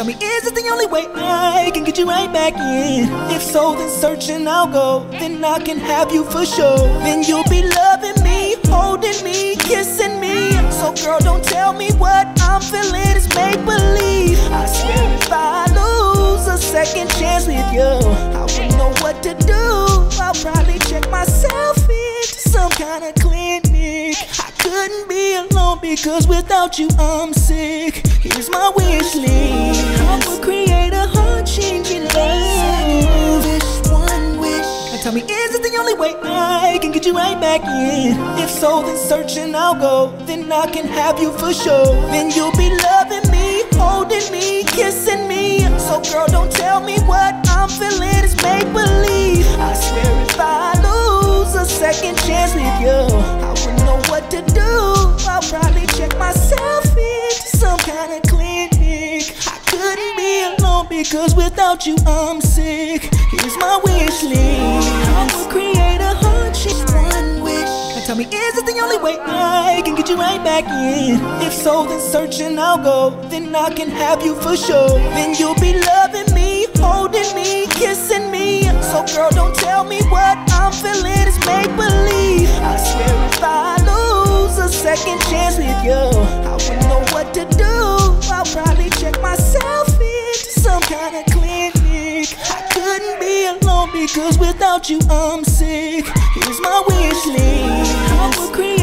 tell me, is it the only way I can get you right back in? If so, then searching I'll go. Then I can have you for sure. Then you'll be loving me, holding me, kissing me. So, girl, don't tell me what I'm feeling is make believe. I swear if I lose a second chance with you, I wouldn't know what to do. I'll probably check myself into some kind of clinic. I couldn't be alone because without you I'm sick. Here's my wish list. Tell me, is it the only way I can get you right back in? If so, then searching I'll go. Then I can have you for sure. Then you'll be loving me, holding me, kissing me. So girl, don't tell me what I'm feeling is make believe. I swear if I lose a second chance with you, I wouldn't know what to do. I'll probably check myself into some kind of clinic. I couldn't be alone because without you I'm sick. Here's my wish list. Tell me, is it the only way I can get you right back in? If so, then searching I'll go. Then I can have you for sure. Then you'll be loving me, holding me, kissing me. So girl, don't tell me what I'm feeling is make believe. I swear if I lose a second chance with you, I wouldn't know what to because without you I'm sick. Here's my wish list.